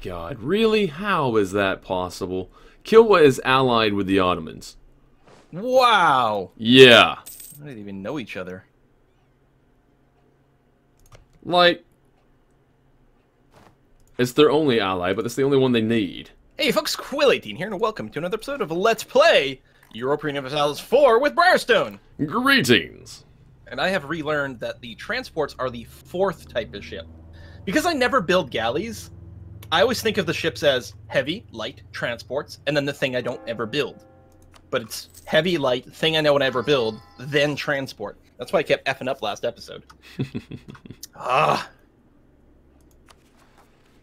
god. Really? How is that possible? Kilwa is allied with the Ottomans. Wow! Yeah. I didn't even know each other. Like, it's their only ally, but it's the only one they need. Hey folks, Quill18 here, and welcome to another episode of Let's Play Europa Universalis 4 with Briarstone! Greetings. And I have relearned that the transports are the fourth type of ship. Because I never build galleys, I always think of the ships as heavy, light, transports, and then the thing I don't ever build. But it's heavy, light, thing I know and ever build, then transport. That's why I kept effing up last episode. ah,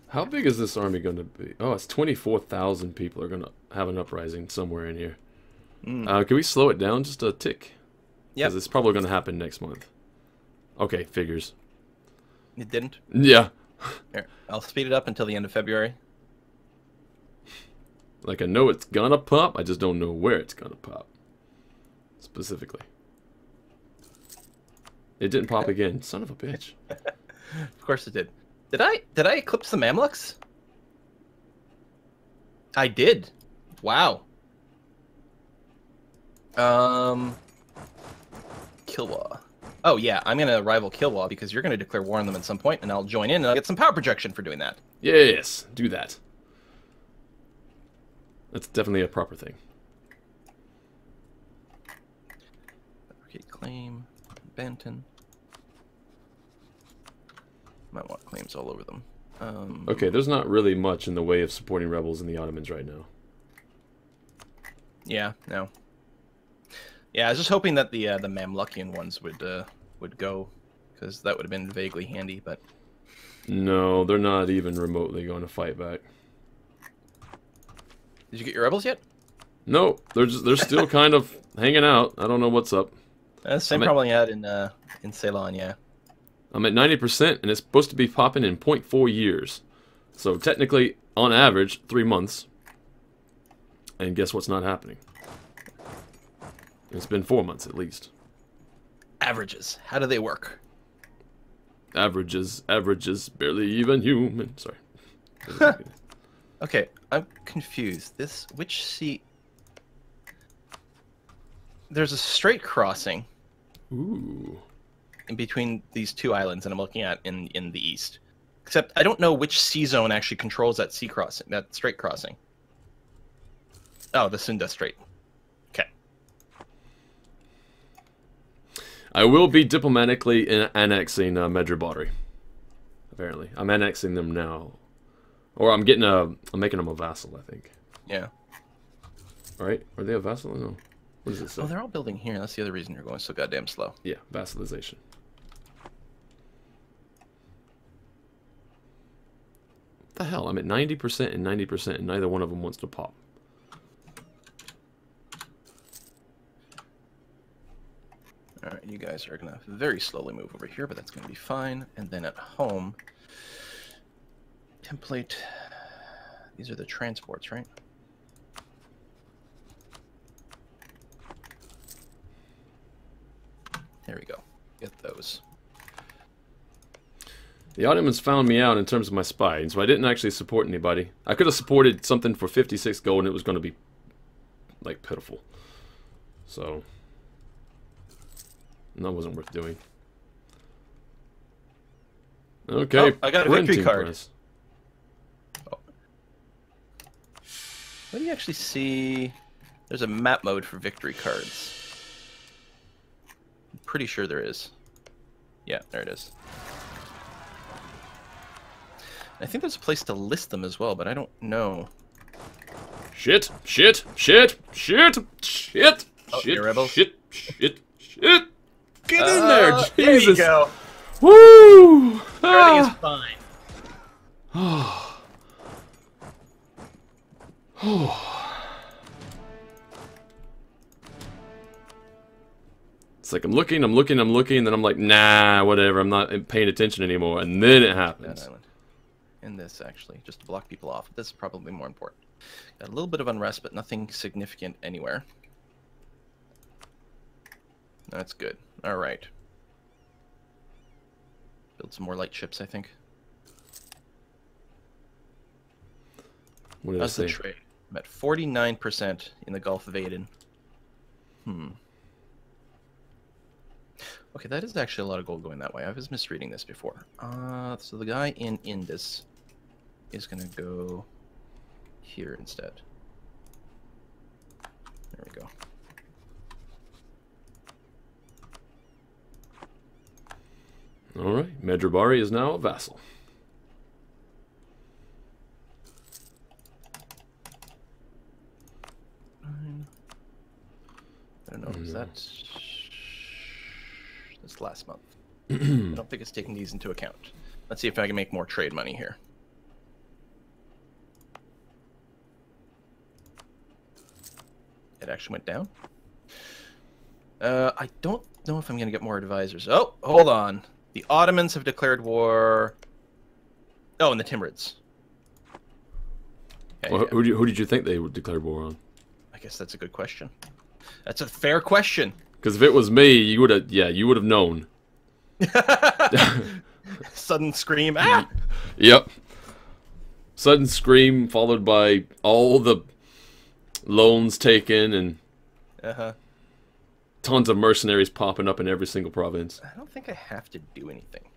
How big is this army going to be? Oh, it's 24,000 people are going to have an uprising somewhere in here. Mm. Uh, can we slow it down just a tick? Yeah. Because it's probably going to happen next month. Okay, figures. it didn't. Yeah. Here, I'll speed it up until the end of February. Like, I know it's gonna pop, I just don't know where it's gonna pop. Specifically. It didn't pop again. Son of a bitch. Of course it did. Did I did I eclipse the Mamluks? I did. Wow. Um Kilwa. Oh yeah, I'm gonna rival Kilwa because you're gonna declare war on them at some point, and I'll join in and I'll get some power projection for doing that. Yes, do that. That's definitely a proper thing. Okay, claim, Benton. Might want claims all over them. Um, Okay, there's not really much in the way of supporting rebels in the Ottomans right now. Yeah, no. Yeah, I was just hoping that the uh, the Mamlukian ones would uh, would go, because that would have been vaguely handy. But No, they're not even remotely going to fight back. did you get your rebels yet? No, they're just they're still kind of hanging out. I don't know what's up. Uh, same I'm at- problem you had in uh, in Ceylon. Yeah. I'm at 90% and it's supposed to be popping in 0.4 years. So technically, on average, 3 months. And guess what's not happening? It's been 4 months at least. Averages. How do they work? Averages, averages, barely even human. Sorry. Okay, I'm confused. This which sea? There's a strait crossing Ooh. in between these two islands that I'm looking at in in the east. Except I don't know which sea zone actually controls that sea crossing, that strait crossing. Oh, the Sunda Strait. Okay. I will be diplomatically in- annexing uh, Medjugorje. Apparently. I'm annexing them now. Or I'm getting a... I'm making them a vassal, I think. Yeah. Right? Are they a vassal? No. What does it say? Oh, they're all building here. That's the other reason you're going so goddamn slow. Yeah, vassalization. What the hell? I'm at 90% and 90% and neither one of them wants to pop. All right, you guys are gonna very slowly move over here, but that's gonna be fine. And then at home, template. These are the transports, right? There we go. Get those. The Ottomans found me out in terms of my spy, and so I didn't actually support anybody. I could have supported something for 56 gold and it was going to be, like, pitiful. So, that wasn't worth doing. Okay, Oh, I got a victory card. press. What do you actually see? There's a map mode for victory cards. I'm pretty sure there is. Yeah, there it is. I think there's a place to list them as well, but I don't know. Shit, shit, shit, shit, shit, Oh, shit, shit, shit, shit. Get in there, Uh, Jesus. There you go. Woo! Everything is Ah. fine. It's like I'm looking, I'm looking, I'm looking, and then I'm like, nah, whatever, I'm not paying attention anymore, and then it That happens. island. And this, actually, just to block people off. This is probably more important. Got a little bit of unrest, but nothing significant anywhere. That's good. All right. Build some more light ships, I think. What did I the trade? I'm at 49% in the Gulf of Aden. Hmm. Okay, that is actually a lot of gold going that way. I was misreading this before. Uh, so the guy in Indus is going to go here instead. There we go. All right, Medri Bahri is now a vassal. I don't know. Is that this last month? I don't think it's taking these into account. Let's see if I can make more trade money here. It actually went down. Uh, I don't know if I'm going to get more advisors. Oh, hold on. The Ottomans have declared war. Oh, and the Timurids. Okay, Well, yeah. who, who did you think they would declare war on? I guess that's a good question. That's a fair question. Because if it was me, you would have. Yeah, you would have known. Sudden scream. Ah! Yep. Sudden scream followed by all the loans taken and Uh-huh. Tons of mercenaries popping up in every single province. I don't think I have to do anything.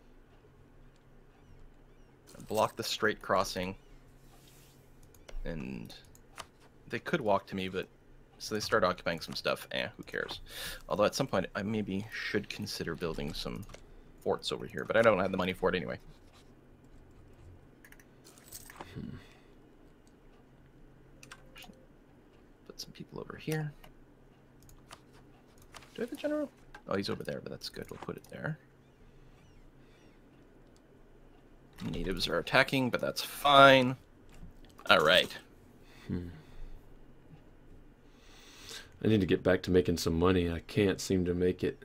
Block the strait crossing. And they could walk to me, but so they start occupying some stuff. Eh, who cares? Although at some point I maybe should consider building some forts over here, but I don't have the money for it anyway. Put some people over here. Do I have a general? Oh, he's over there, but that's good. We'll put it there. Natives are attacking, but that's fine. All right. Hmm. I need to get back to making some money. I can't seem to make it.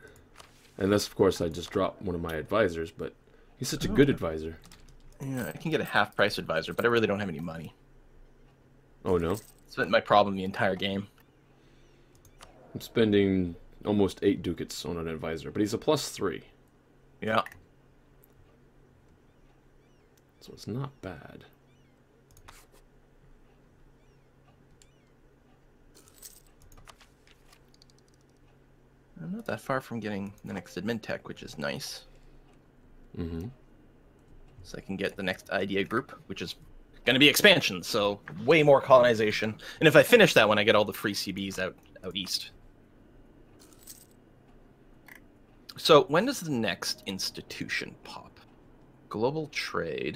Unless, of course, I just drop one of my advisors, but he's such a good advisor. Yeah, I can get a half price advisor, but I really don't have any money. Oh no. It's been my problem the entire game. I'm spending almost eight ducats on an advisor, but he's a plus three, Yeah. so it's not bad. I'm not that far from getting the next admin tech, which is nice. Mm-hmm. So I can get the next idea group, which is going to be expansion, so way more colonization. And if I finish that one, I get all the free CBs out out east. So when does the next institution pop? Global trade,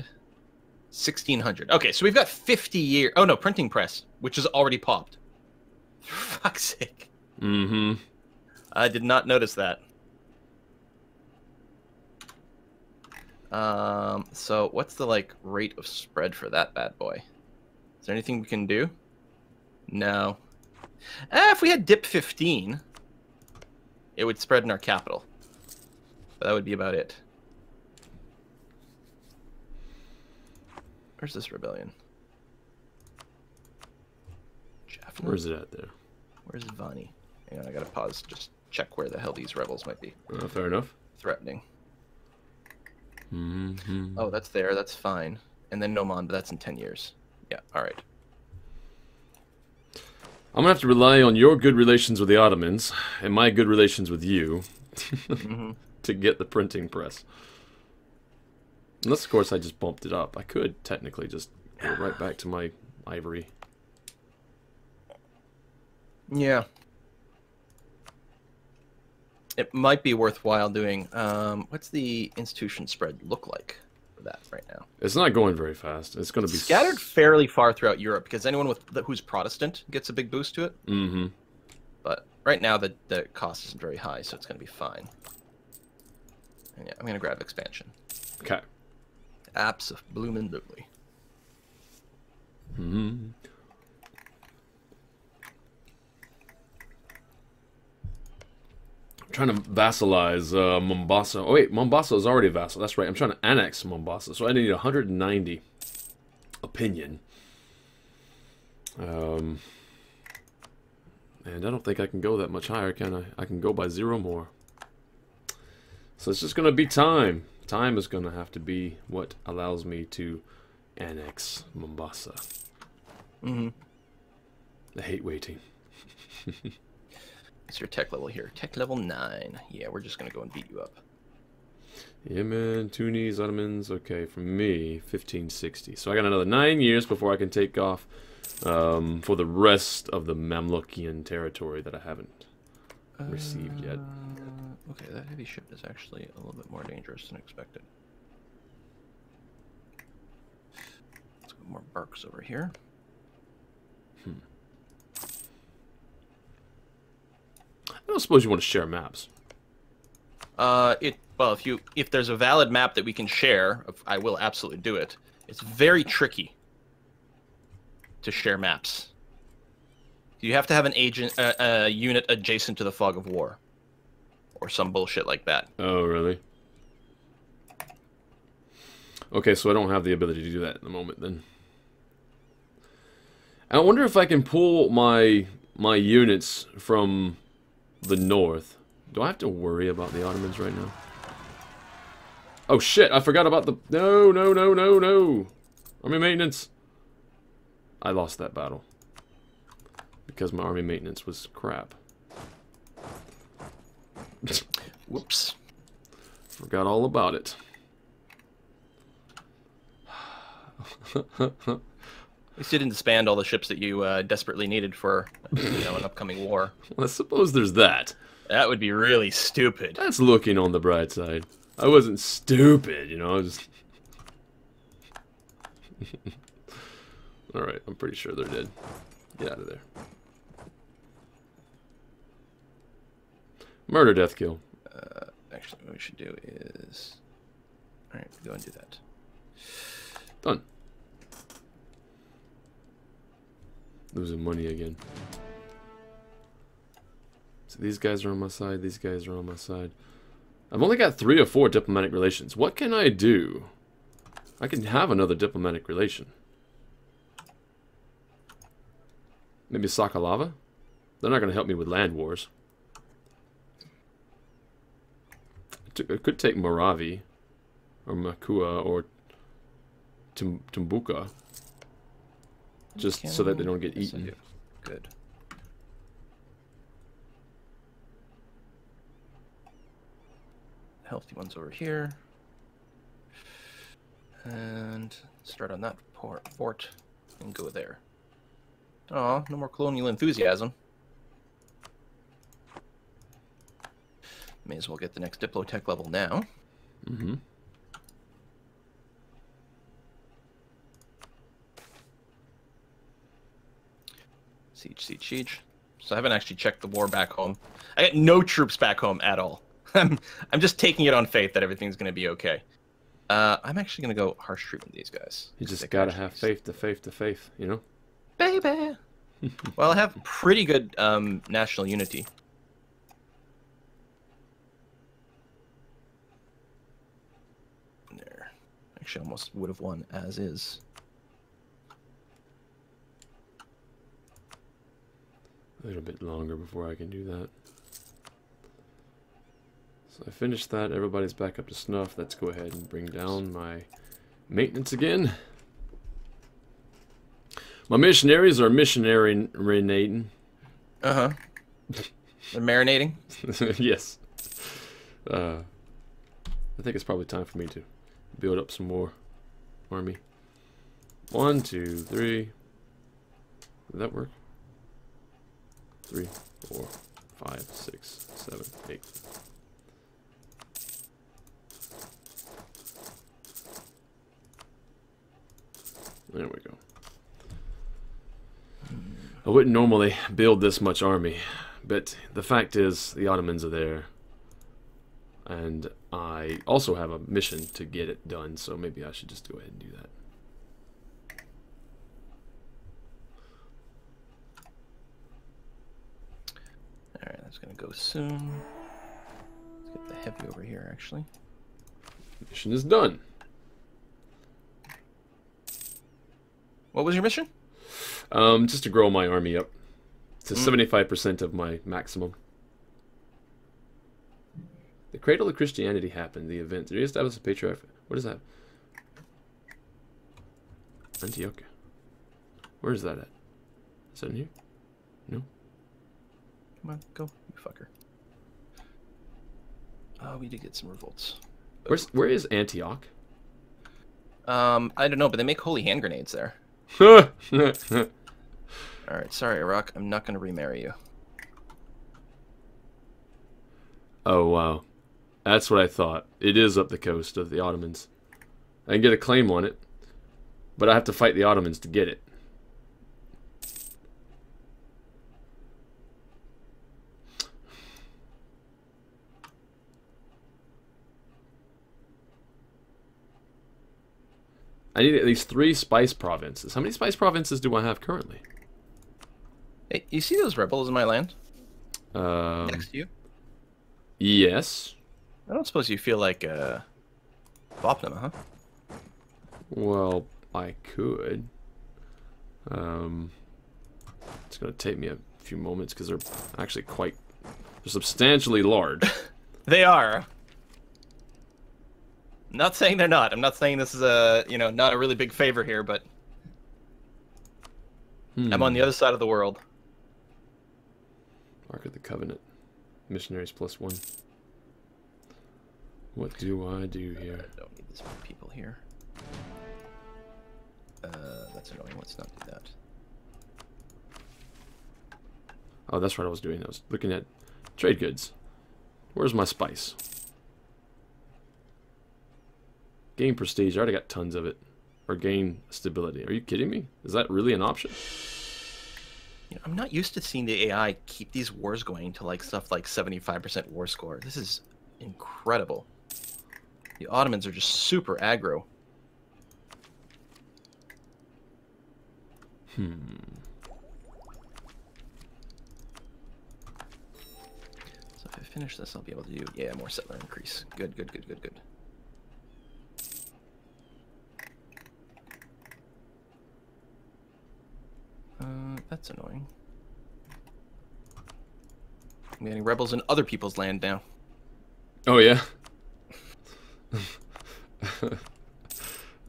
1600. Okay, so we've got 50 year. Oh no, printing press, which has already popped. For fuck's sake. Mm-hmm. I did not notice that. Um, so what's the like rate of spread for that bad boy? Is there anything we can do? No. Eh, if we had dip 15, it would spread in our capital. But that would be about it. Where's this rebellion? Jaffna? Where's it at there? Where's Vani? Hang on, I gotta pause. Just check where the hell these rebels might be Uh, fair enough. threatening. Mm-hmm. Oh, that's there. That's fine. And then Noman, but that's in ten years. Yeah. All right. I'm gonna have to rely on your good relations with the Ottomans and my good relations with you Mhm. to get the printing press. Unless, of course, I just bumped it up. I could technically just go right back to my ivory. Yeah. It might be worthwhile doing. Um, what's the institution spread look like for that right now? It's not going very fast. It's gonna be Scattered fairly far throughout Europe because anyone with who's Protestant gets a big boost to it. Mm-hmm. But right now the the cost isn't very high, so it's going to be fine. And yeah, I'm going to grab expansion. Okay. Apps Absolutely. Mm-hmm. I'm trying to vassalize uh, Mombasa. Oh wait, Mombasa is already a vassal. That's right. I'm trying to annex Mombasa, so I need 190 opinion. Um, and I don't think I can go that much higher, can I? I can go by zero more. So it's just gonna be time. Time is gonna have to be what allows me to annex Mombasa. Mm-hmm. I hate waiting. What's your tech level here? Tech level nine. Yeah, we're just gonna go and beat you up. Yemen, Tunis, Ottomans. Okay, for me, 1560. So I got another nine years before I can take off um, for the rest of the Mamlukian territory that I haven't received yet. Uh, okay, that heavy ship is actually a little bit more dangerous than expected. Let's go more barks over here. I don't suppose you want to share maps. Uh, it well, if you if there's a valid map that we can share, I will absolutely do it. It's very tricky to share maps. You have to have an agent, uh, a unit adjacent to the fog of war, or some bullshit like that. Oh, really? Okay, so I don't have the ability to do that at the moment then. I wonder if I can pull my my units from the north. Do I have to worry about the Ottomans right now? Oh shit, I forgot about the... No, no, no, no, no. Army maintenance. I lost that battle. Because my army maintenance was crap. Whoops. Forgot all about it. At least you didn't disband all the ships that you uh, desperately needed for you know, an upcoming war. Well, I suppose there's that. That would be really stupid. That's looking on the bright side. I wasn't stupid, you know, I just... Alright, I'm pretty sure they're dead. Get out of there. Murder, death, kill. Uh, actually, what we should do is... Alright, go and do that. Done. Losing money again. So these guys are on my side, these guys are on my side. I've only got three or four diplomatic relations. What can I do? I can have another diplomatic relation. Maybe Sakalava? They're not going to help me with land wars. I could take Maravi, or Makua, or Tum Tumbuka. Just so that they don't get eaten. do. Good. Healthy ones over here. And start on that port, fort and go there. Oh, no more colonial enthusiasm. May as well get the next Diplotech level now. Mm-hmm. Siege, siege, siege. So I haven't actually checked the war back home. I got no troops back home at all. I'm, I'm just taking it on faith that everything's going to be okay. Uh, I'm actually going to go harsh treatment these guys. You just gotta have these. faith to faith to faith, you know? Baby! well, I have pretty good um, national unity. There. Actually, almost would have won as is. A little bit longer before I can do that. So I finished that. Everybody's back up to snuff. Let's go ahead and bring down my maintenance again. My missionaries are missionary renating. Uh huh. They're marinating. yes. Uh, I think it's probably time for me to build up some more army. One, two, three. Did that work? Three, four, five, six, seven, eight. There we go. I wouldn't normally build this much army, but the fact is the Ottomans are there. And I also have a mission to get it done, so maybe I should just go ahead and do that. Alright, that's gonna go soon. Let's get the heavy over here, actually. Mission is done. What was your mission? Um, just to grow my army up to Mm. 75% of my maximum. The cradle of Christianity happened, the event. Did he establish a patriarch? What is that? Antioch. Where is that at? Is that in here? No? Come on, go, you fucker. Oh, we did get some revolts. Where's where is Antioch? Um, I don't know, but they make holy hand grenades there. All right, sorry, Iraq. I'm not gonna remarry you. Oh, wow. That's what I thought. It is up the coast of the Ottomans. I can get a claim on it, but I have to fight the Ottomans to get it. I need at least three spice provinces. How many spice provinces do I have currently? Hey, you see those rebels in my land Um, next to you? yes. I don't suppose you feel like uh, bop them, huh? Well, I could. Um, it's going to take me a few moments because they're actually quite, they're substantially large. They are. I'm not saying they're not. I'm not saying this is a you know not a really big favor here, but I'm on the other side of the world. Mark of the Covenant. Missionaries plus one. What do I do here? I don't need this many people here. Uh, that's annoying. Let's not do that. Oh, that's what I was doing. I was looking at trade goods. Where's my spice? Gain prestige. I already got tons of it. Or gain stability. Are you kidding me? Is that really an option? You know, I'm not used to seeing the AI keep these wars going to like stuff like 75% war score. This is incredible. The Ottomans are just super aggro. Hmm. So if I finish this, I'll be able to do yeah more settler increase. Good, good, good, good, good. Uh, that's annoying. I'm getting rebels in other people's land now. Oh, yeah?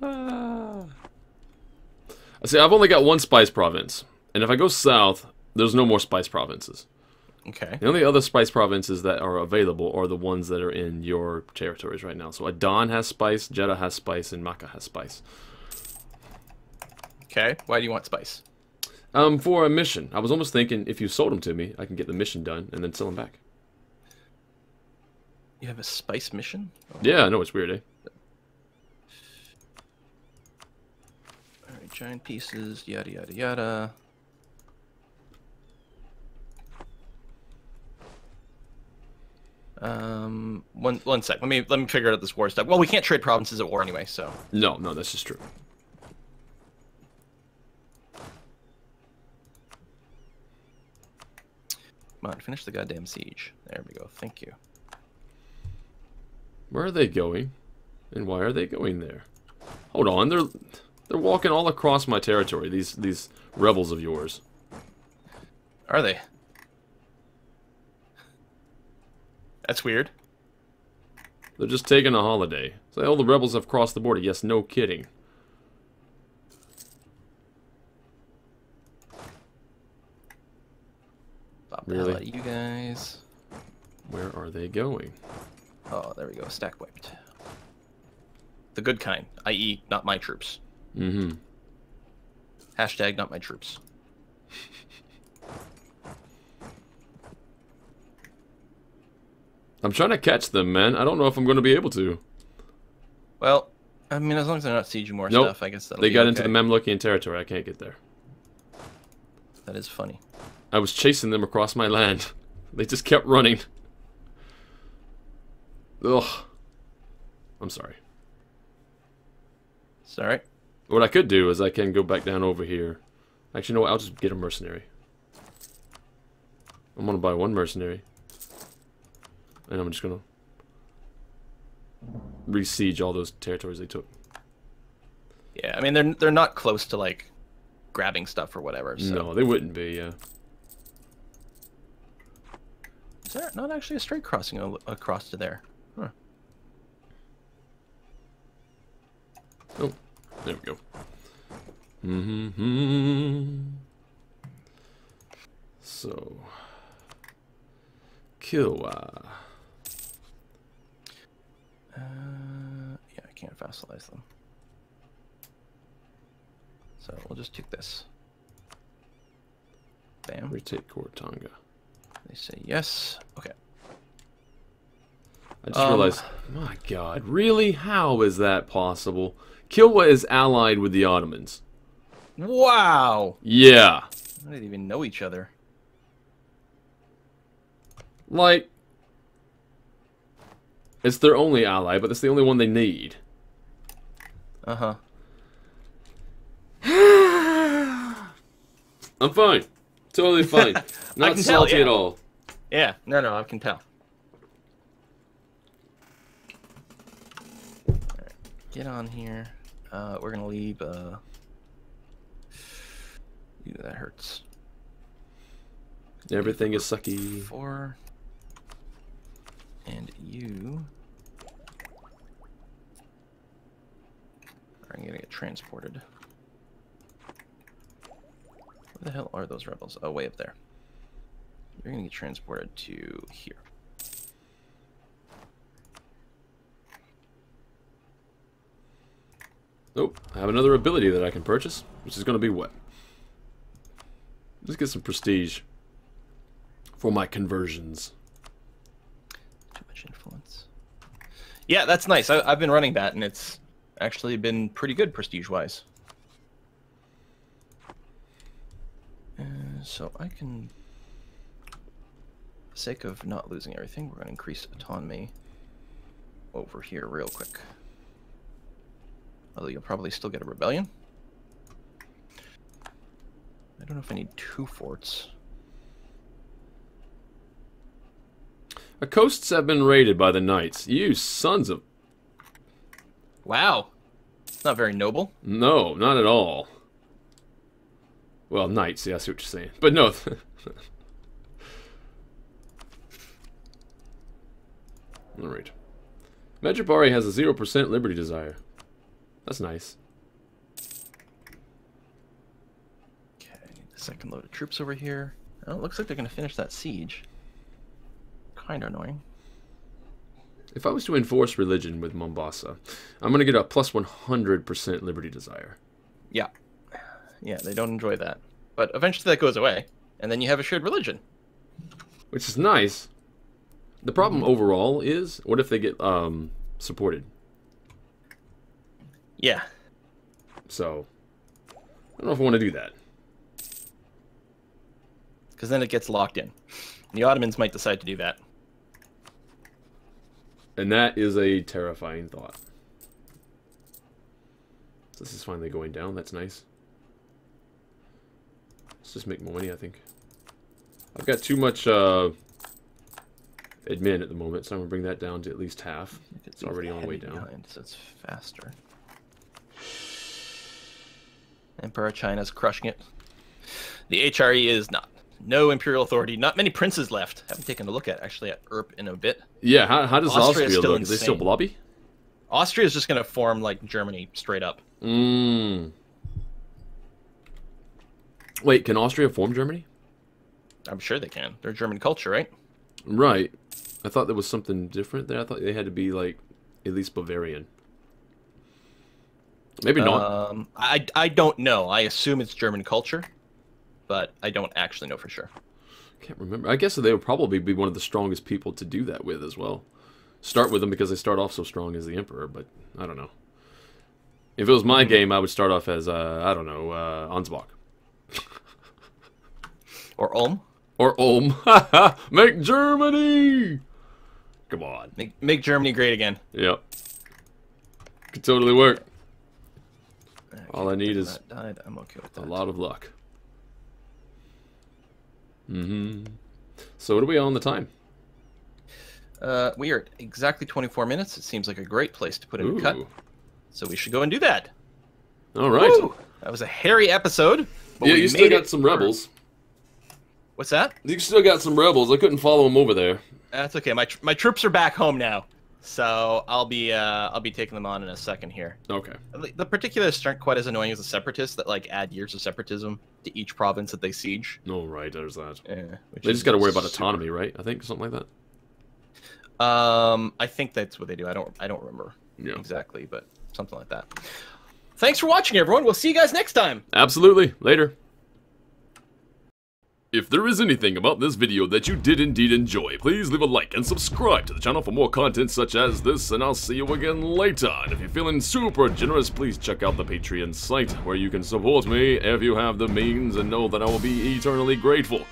Ah. See, I've only got one spice province. And if I go south, there's no more spice provinces. Okay. The only other spice provinces that are available are the ones that are in your territories right now. So Aden has spice, Jeddah has spice, and Makkah has spice. Okay. Why do you want spice? Um, for a mission. I was almost thinking if you sold them to me, I can get the mission done and then sell them back. You have a spice mission? Oh, Yeah, I know it's weird, eh? Alright, giant pieces, yada yada yada. Um, one one sec. Let me let me figure out this war stuff. Well, we can't trade provinces at war anyway, so No, no, this is true. come on, finish the goddamn siege. There we go. Thank you. Where are they going? And why are they going there? Hold on, they're they're walking all across my territory. These these rebels of yours. Are they? That's weird. They're just taking a holiday. So all the rebels have crossed the border. Yes, no kidding. Pop Really? hell out of you guys. Where are they going? Oh, there we go. Stack wiped. The good kind, i.e., not my troops. Mm-hmm. Hashtag not my troops. I'm trying to catch them, man. I don't know if I'm going to be able to. Well, I mean, as long as they're not sieging more Nope. stuff, I guess that'll They got into the Mamlukian territory. I can't get there. That is funny. I was chasing them across my land. They just kept running. Ugh. I'm sorry. Sorry. What I could do is I can go back down over here. Actually, no, I'll just get a mercenary. I'm gonna buy one mercenary. And I'm just gonna re-siege all those territories they took. Yeah, I mean, they're they're not close to like grabbing stuff or whatever. So. No, they wouldn't be, yeah. Is there not actually a strait crossing across to there? Huh. Oh, there we go. Mm-hmm. So, Kilwa. Uh, yeah, I can't fossilize them. So we'll just take this. Bam. Retake Kortanga. They say yes. Okay. I just Um, realized, my god, really? How is that possible? Kilwa is allied with the Ottomans. Wow. Yeah. I didn't even know each other. Like, it's their only ally, but it's the only one they need. Uh huh. I'm fine. Totally fine. Not can tell, salty yeah. at all. Yeah. No, no, I can tell. Get on here. Uh, we're gonna leave. Uh, Ew, that hurts. Everything is sucky. Four. And you are gonna get transported. Where the hell are those rebels? Oh, way up there. You're gonna get transported to here. Oh, I have another ability that I can purchase, which is going to be what? Let's get some prestige for my conversions. Too much influence. Yeah, that's nice. I, I've been running that, and it's actually been pretty good prestige-wise. Uh, so I can, for sake of not losing everything, we're going to increase autonomy over here real quick. Although you'll probably still get a rebellion. I don't know if I need two forts. Our coasts have been raided by the knights. You sons of... Wow. It's not very noble. No, not at all. Well, knights, yeah, I see what you're saying. But no. Alright. Medri Bahri has a 0% liberty desire. That's nice. Okay, the second load of troops over here. Oh, it looks like they're going to finish that siege. Kind of annoying. If I was to enforce religion with Mombasa, I'm going to get a plus 100% liberty desire. Yeah. Yeah, they don't enjoy that. But eventually that goes away, and then you have a shared religion. Which is nice. The problem overall is, what if they get um, supported? Yeah. So, I don't know if I want to do that. Because then it gets locked in. The Ottomans might decide to do that. And that is a terrifying thought. This is finally going down. That's nice. Let's just make more money, I think. I've got too much uh, admin at the moment, so I'm going to bring that down to at least half. It's already on the way down. behind, so it's faster. Emperor China's crushing it. The HRE is not. No imperial authority. Not many princes left. Haven't taken a look at actually at Erp in a bit. Yeah, how, how does Austria still look? Is they still blobby? Austria is just going to form like Germany straight up. Mmm. Wait, can Austria form Germany? I'm sure they can. They're German culture, right? Right. I thought there was something different there. I thought they had to be like at least Bavarian. Maybe not. Um, I I don't know. I assume it's German culture, but I don't actually know for sure. Can't remember. I guess they would probably be one of the strongest people to do that with as well. Start with them because they start off so strong as the Emperor, but I don't know. If it was my game, I would start off as uh, I don't know uh, Ansbach Or Ulm. or Ulm. Make Germany. Come on. Make, make Germany great again. Yep. Could totally work. Okay, All I need is died. I'm okay with A lot of luck. Mm-hmm. So what are we on the time? Uh, we are at exactly 24 minutes. It seems like a great place to put in a cut. So we should go and do that. All right. Woo! That was a hairy episode. but Yeah, we you still got some rebels. What's that? You still got some rebels. I couldn't follow them over there. That's okay. My tr- my troops are back home now. So I'll be uh, I'll be taking them on in a second here. Okay. The- particulars aren't quite as annoying as the separatists that like add years of separatism to each province that they siege. No right, there's that. Yeah, They just got to worry about super- autonomy, right? I think something like that. Um, I think that's what they do. I don't I don't remember Yeah. exactly, but something like that. Thanks for watching, everyone. We'll see you guys next time. Absolutely. Later. If there is anything about this video that you did indeed enjoy, please leave a like and subscribe to the channel for more content such as this, and I'll see you again later. And if you're feeling super generous, please check out the Patreon site, where you can support me if you have the means, and know that I will be eternally grateful.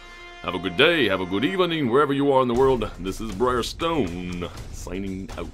Have a good day, have a good evening, wherever you are in the world. This is Briarstone, signing out.